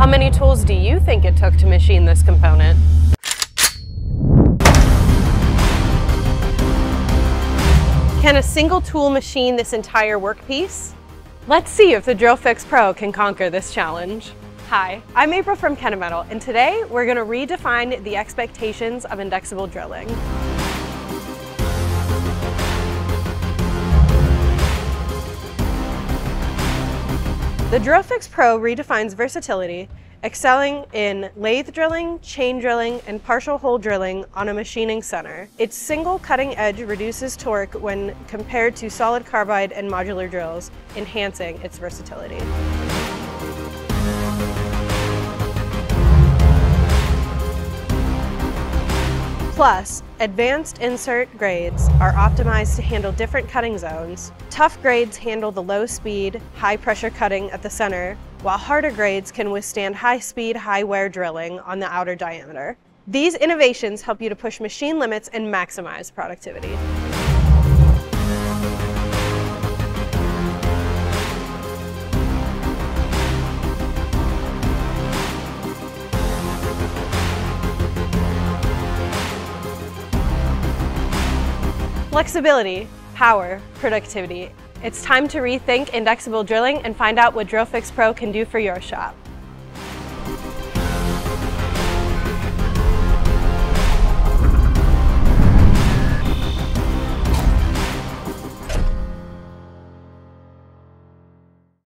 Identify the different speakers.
Speaker 1: How many tools do you think it took to machine this component? Can a single tool machine this entire workpiece? Let's see if the DrillFix Pro can conquer this challenge. Hi, I'm April from Kennametal, and today we're going to redefine the expectations of indexable drilling. The DrillFix Pro redefines versatility excelling in lathe drilling, chain drilling, and partial hole drilling on a machining center. Its single cutting edge reduces torque when compared to solid carbide and modular drills, enhancing its versatility. Plus, advanced insert grades are optimized to handle different cutting zones. Tough grades handle the low speed, high pressure cutting at the center, while harder grades can withstand high speed, high wear drilling on the outer diameter. These innovations help you to push machine limits and maximize productivity. Flexibility, power, productivity. It's time to rethink indexable drilling and find out what DrillFix Pro can do for your shop.